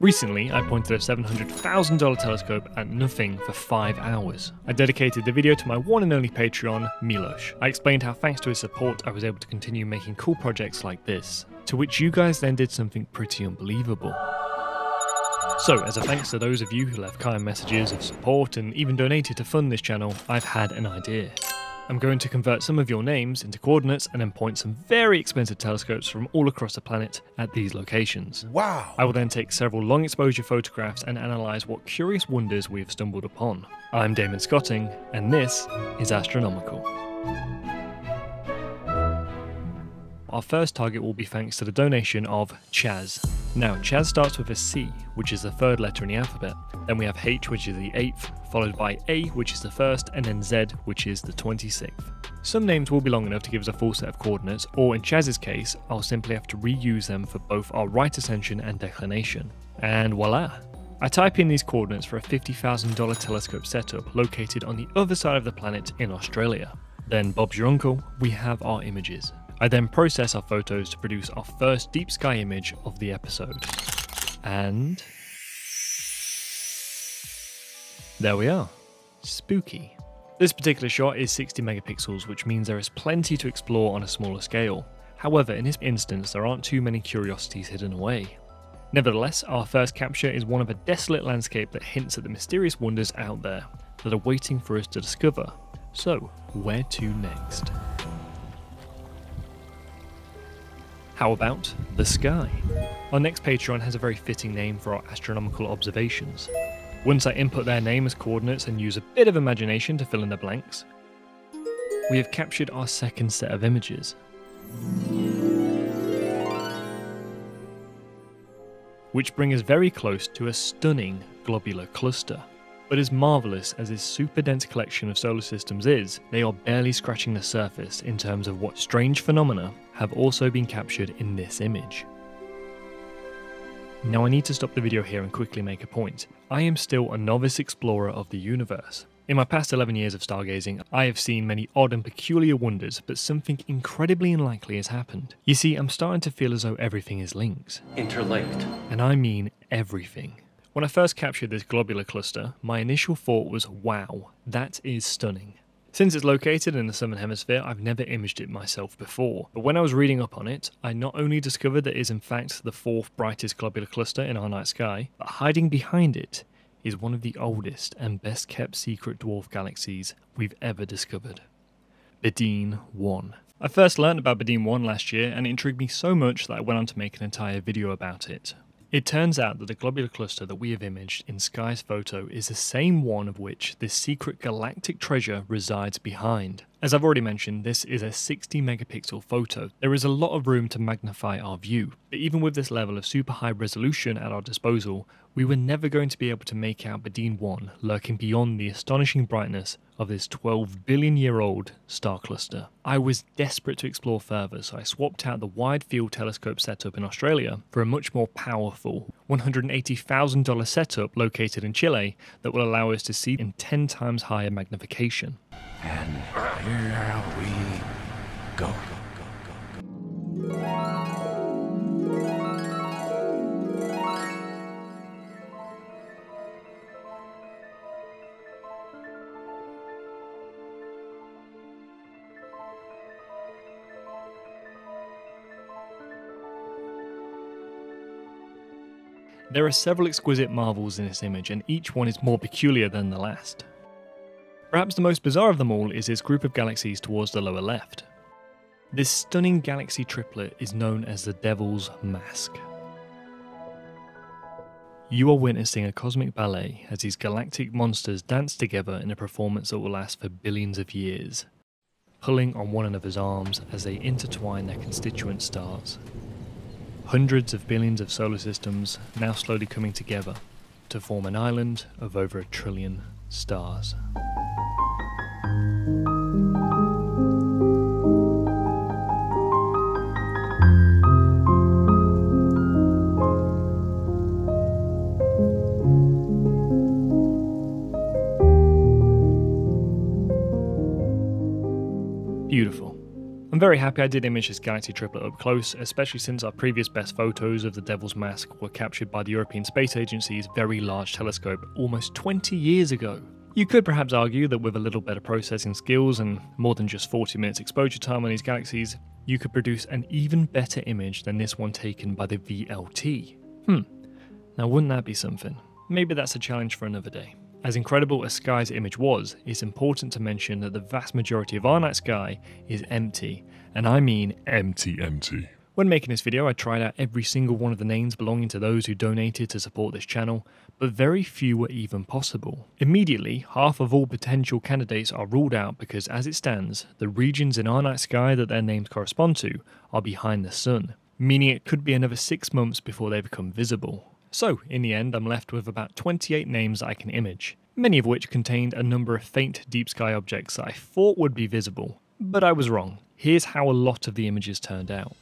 Recently, I pointed a $700,000 telescope at nothing for 5 hours. I dedicated the video to my one and only Patreon, Milos. I explained how thanks to his support I was able to continue making cool projects like this, to which you guys then did something pretty unbelievable. So, as a thanks to those of you who left kind messages of support and even donated to fund this channel, I've had an idea. I'm going to convert some of your names into coordinates and then point some very expensive telescopes from all across the planet at these locations. Wow. I will then take several long exposure photographs and analyse what curious wonders we have stumbled upon. I'm Damon Scotting, and this is Astronomical. Our first target will be thanks to the donation of Chaz. Now, Chaz starts with a C, which is the third letter in the alphabet. Then we have H, which is the eighth, followed by A, which is the first, and then Z, which is the 26th. Some names will be long enough to give us a full set of coordinates, or in Chaz's case, I'll simply have to reuse them for both our right ascension and declination. And voila! I type in these coordinates for a $50,000 telescope setup located on the other side of the planet in Australia. Then, Bob's your uncle, we have our images. I then process our photos to produce our first deep sky image of the episode. And. There we are. Spooky. This particular shot is 60 megapixels, which means there is plenty to explore on a smaller scale. However, in this instance, there aren't too many curiosities hidden away. Nevertheless, our first capture is one of a desolate landscape that hints at the mysterious wonders out there that are waiting for us to discover. So, where to next? How about the sky? Our next Patreon has a very fitting name for our astronomical observations. Once I input their name as coordinates and use a bit of imagination to fill in the blanks, we have captured our second set of images. Which bring us very close to a stunning globular cluster. But as marvellous as this super dense collection of solar systems is, they are barely scratching the surface in terms of what strange phenomena have also been captured in this image. Now I need to stop the video here and quickly make a point. I am still a novice explorer of the universe. In my past 11 years of stargazing, I have seen many odd and peculiar wonders, but something incredibly unlikely has happened. You see, I'm starting to feel as though everything is linked. Interlinked. And I mean everything. When I first captured this globular cluster, my initial thought was, wow, that is stunning. Since it's located in the southern hemisphere, I've never imaged it myself before. But when I was reading up on it, I not only discovered that it is in fact the fourth brightest globular cluster in our night sky, but hiding behind it is one of the oldest and best kept secret dwarf galaxies we've ever discovered. Bedin 1. I first learned about Bedin 1 last year and it intrigued me so much that I went on to make an entire video about it. It turns out that the globular cluster that we have imaged in Sky's photo is the same one of which this secret galactic treasure resides behind. As I've already mentioned, this is a 60 megapixel photo. There is a lot of room to magnify our view, but even with this level of super high resolution at our disposal, we were never going to be able to make out Bedin 1 lurking beyond the astonishing brightness of this 12 billion year old star cluster. I was desperate to explore further, so I swapped out the wide field telescope setup in Australia for a much more powerful $180,000 setup located in Chile that will allow us to see in 10 times higher magnification. And here we go. There are several exquisite marvels in this image, and each one is more peculiar than the last. Perhaps the most bizarre of them all is this group of galaxies towards the lower left. This stunning galaxy triplet is known as the Devil's Mask. You are witnessing a cosmic ballet as these galactic monsters dance together in a performance that will last for billions of years, pulling on one another's arms as they intertwine their constituent stars. Hundreds of billions of solar systems now slowly coming together to form an island of over a trillion stars. Very happy I did image this galaxy triplet up close, especially since our previous best photos of the Devil's Mask were captured by the European Space Agency's Very Large Telescope almost 20 years ago. You could perhaps argue that with a little better processing skills and more than just 40 minutes exposure time on these galaxies, you could produce an even better image than this one taken by the VLT. Hmm, now wouldn't that be something? Maybe that's a challenge for another day. As incredible as Sky's image was, it's important to mention that the vast majority of our night sky is empty, and I mean empty, empty. When making this video, I tried out every single one of the names belonging to those who donated to support this channel, but very few were even possible. Immediately, half of all potential candidates are ruled out because, as it stands, the regions in our night sky that their names correspond to are behind the sun, meaning it could be another six months before they become visible. So, in the end, I'm left with about 28 names I can image, many of which contained a number of faint deep sky objects that I thought would be visible. But I was wrong. Here's how a lot of the images turned out.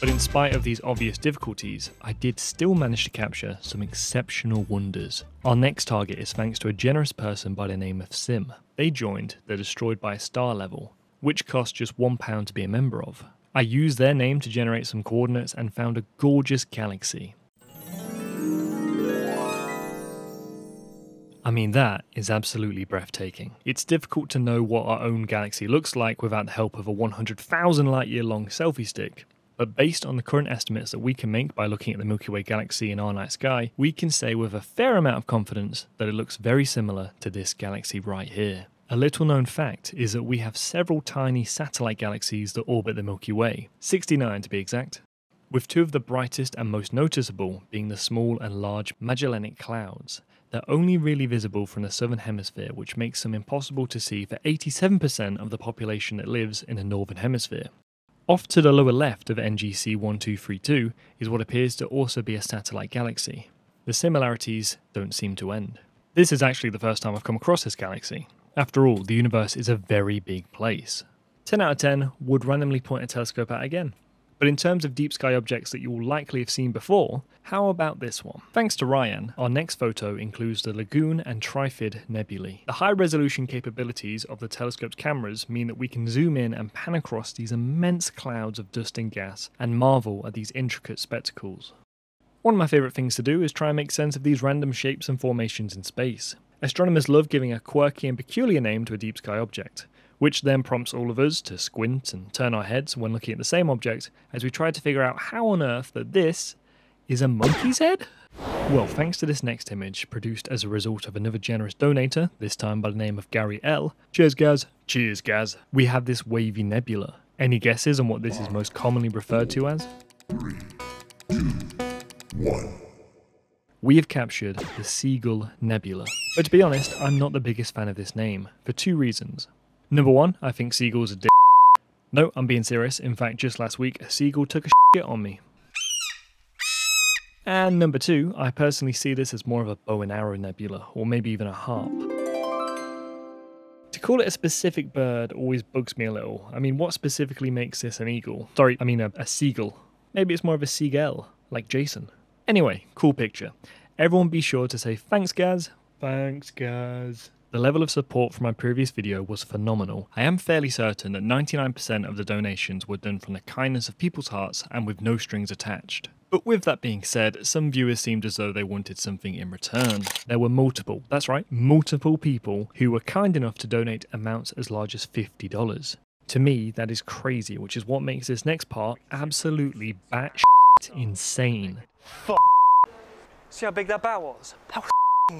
But in spite of these obvious difficulties, I did still manage to capture some exceptional wonders. Our next target is thanks to a generous person by the name of Sim. They joined the Destroyed by a Star level, which cost just £1 to be a member of. I used their name to generate some coordinates and found a gorgeous galaxy. I mean, that is absolutely breathtaking. It's difficult to know what our own galaxy looks like without the help of a 100,000 light year long selfie stick, but based on the current estimates that we can make by looking at the Milky Way galaxy in our night sky, we can say with a fair amount of confidence that it looks very similar to this galaxy right here. A little known fact is that we have several tiny satellite galaxies that orbit the Milky Way, 69 to be exact, with two of the brightest and most noticeable being the small and large Magellanic Clouds. They're only really visible from the southern hemisphere, which makes them impossible to see for 87% of the population that lives in the northern hemisphere. Off to the lower left of NGC 1232 is what appears to also be a satellite galaxy. The similarities don't seem to end. This is actually the first time I've come across this galaxy. After all, the universe is a very big place. 10 out of 10 would randomly point a telescope at again. But in terms of deep sky objects that you will likely have seen before, how about this one? Thanks to Ryan, our next photo includes the Lagoon and Trifid nebulae. The high resolution capabilities of the telescope's cameras mean that we can zoom in and pan across these immense clouds of dust and gas and marvel at these intricate spectacles. One of my favourite things to do is try and make sense of these random shapes and formations in space. Astronomers love giving a quirky and peculiar name to a deep sky object which then prompts all of us to squint and turn our heads when looking at the same object as we try to figure out how on earth that this is a monkey's head? Well, thanks to this next image, produced as a result of another generous donator, this time by the name of Gary L. Cheers, Gaz. Cheers, Gaz. We have this wavy nebula. Any guesses on what this is most commonly referred to as? Three, two, one. We have captured the Seagull Nebula. But to be honest, I'm not the biggest fan of this name, for two reasons. Number one, I think seagulls are dick. No, I'm being serious. In fact, just last week, a seagull took a shit on me. And number two, I personally see this as more of a bow and arrow nebula, or maybe even a harp. To call it a specific bird always bugs me a little. I mean, what specifically makes this an eagle? Sorry, I mean a, a seagull. Maybe it's more of a seagull, like Jason. Anyway, cool picture. Everyone be sure to say thanks, Gaz. Thanks, Gaz. The level of support from my previous video was phenomenal. I am fairly certain that 99% of the donations were done from the kindness of people's hearts and with no strings attached. But with that being said, some viewers seemed as though they wanted something in return. There were multiple, that's right, multiple people who were kind enough to donate amounts as large as $50. To me, that is crazy, which is what makes this next part absolutely batshit insane. F See how big that bat was? That was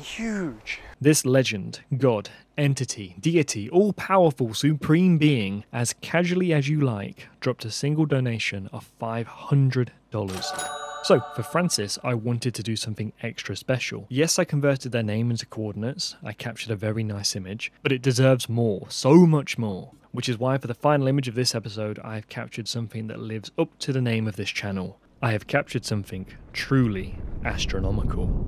huge. This legend, god, entity, deity, all powerful, supreme being, as casually as you like, dropped a single donation of $500. So, for Francis, I wanted to do something extra special. Yes, I converted their name into coordinates, I captured a very nice image, but it deserves more, so much more. Which is why, for the final image of this episode, I have captured something that lives up to the name of this channel. I have captured something truly astronomical.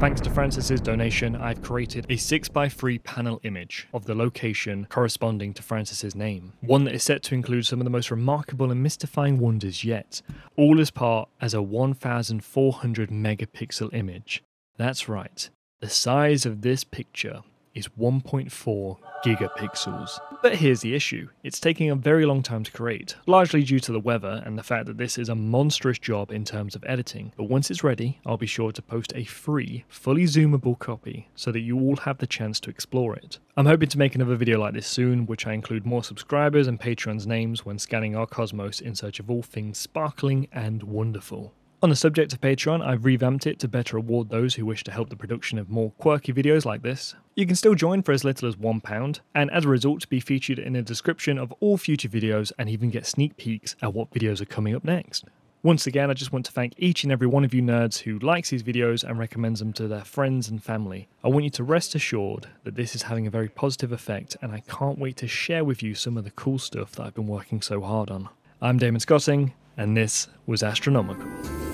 Thanks to Francis's donation, I've created a 6x3 panel image of the location corresponding to Francis's name. One that is set to include some of the most remarkable and mystifying wonders yet, all as part as a 1400 megapixel image. That's right, the size of this picture is 1.4 gigapixels. But here's the issue it's taking a very long time to create, largely due to the weather and the fact that this is a monstrous job in terms of editing. But once it's ready, I'll be sure to post a free, fully zoomable copy so that you all have the chance to explore it. I'm hoping to make another video like this soon, which I include more subscribers and patrons' names when scanning our cosmos in search of all things sparkling and wonderful. On the subject of Patreon, I've revamped it to better reward those who wish to help the production of more quirky videos like this. You can still join for as little as £1, and as a result, be featured in the description of all future videos and even get sneak peeks at what videos are coming up next. Once again, I just want to thank each and every one of you nerds who likes these videos and recommends them to their friends and family. I want you to rest assured that this is having a very positive effect, and I can't wait to share with you some of the cool stuff that I've been working so hard on. I'm Damon Scotting, and this was Astronomical.